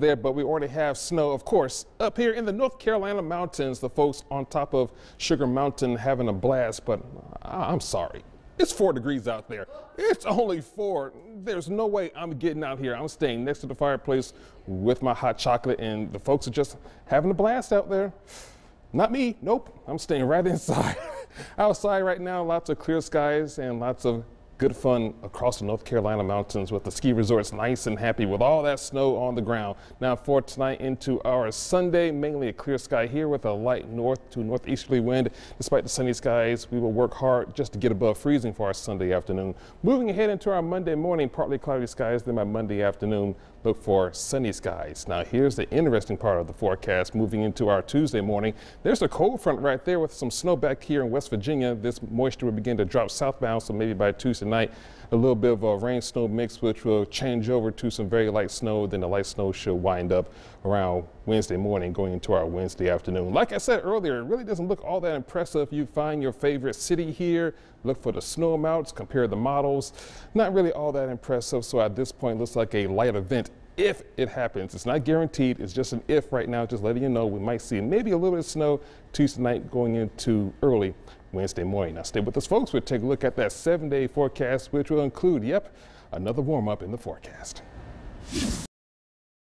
there, but we already have snow, of course, up here in the North Carolina mountains. The folks on top of Sugar Mountain having a blast, but I'm sorry. It's four degrees out there. It's only four. There's no way I'm getting out here. I'm staying next to the fireplace with my hot chocolate, and the folks are just having a blast out there. Not me. Nope. I'm staying right inside. Outside right now, lots of clear skies and lots of good fun across the North Carolina mountains with the ski resorts nice and happy with all that snow on the ground. Now for tonight into our Sunday, mainly a clear sky here with a light north to northeasterly wind. Despite the sunny skies, we will work hard just to get above freezing for our Sunday afternoon. Moving ahead into our Monday morning, partly cloudy skies, then by Monday afternoon, look for sunny skies. Now here's the interesting part of the forecast moving into our Tuesday morning. There's a cold front right there with some snow back here in West Virginia. This moisture will begin to drop southbound, so maybe by Tuesday tonight. A little bit of a rain snow mix, which will change over to some very light snow. Then the light snow should wind up around Wednesday morning, going into our Wednesday afternoon. Like I said earlier, it really doesn't look all that impressive. You find your favorite city here, look for the snow amounts, compare the models. Not really all that impressive. So at this point, looks like a light event if it happens. It's not guaranteed. It's just an if right now. Just letting you know we might see maybe a little bit of snow Tuesday night going into early Wednesday morning. Now stay with us, folks. We'll take a look at that seven day forecast, which will include, yep, another warm up in the forecast.